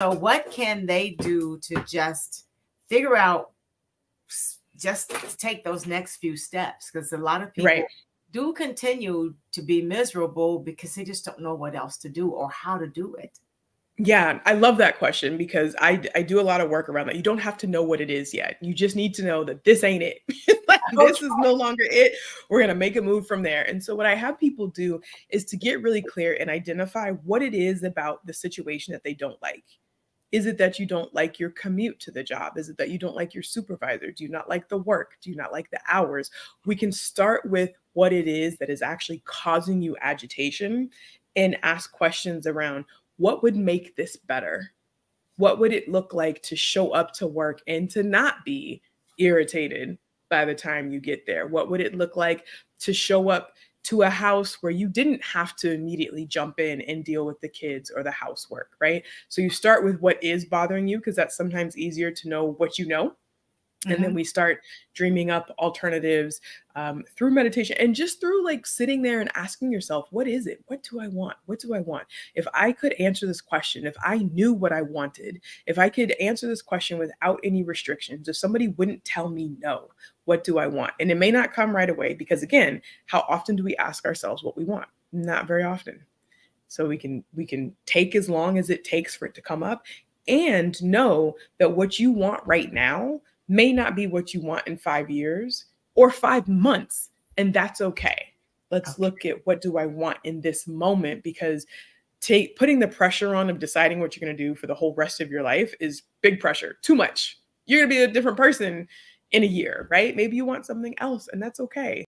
So, what can they do to just figure out, just take those next few steps? Because a lot of people Right. do continue to be miserable because they just don't know what else to do or how to do it. Yeah, I love that question because I, I do a lot of work around that. You don't have to know what it is yet. You just need to know that this ain't it. like this is no longer it. We're going to make a move from there. And so what I have people do is to get really clear and identify what it is about the situation that they don't like. Is it that you don't like your commute to the job? Is it that you don't like your supervisor? Do you not like the work? Do you not like the hours? We can start with what it is that is actually causing you agitation and ask questions around what would make this better? What would it look like to show up to work and to not be irritated by the time you get there? What would it look like to show up to a house where you didn't have to immediately jump in and deal with the kids or the housework, right? So you start with what is bothering you because that's sometimes easier to know what you know. And then we start dreaming up alternatives um, through meditation and just through like sitting there and asking yourself, what is it? What do I want? What do I want? If I could answer this question, if I knew what I wanted, if I could answer this question without any restrictions, if somebody wouldn't tell me no, what do I want? And it may not come right away because again, how often do we ask ourselves what we want? Not very often. So we can we can take as long as it takes for it to come up and know that what you want right now may not be what you want in 5 years or 5 months and that's okay. Let's Okay. look at what do I want in this moment because take putting the pressure on of deciding what you're going to do for the whole rest of your life is big pressure. Too much. You're going to be a different person in a year, right? Maybe you want something else and that's okay.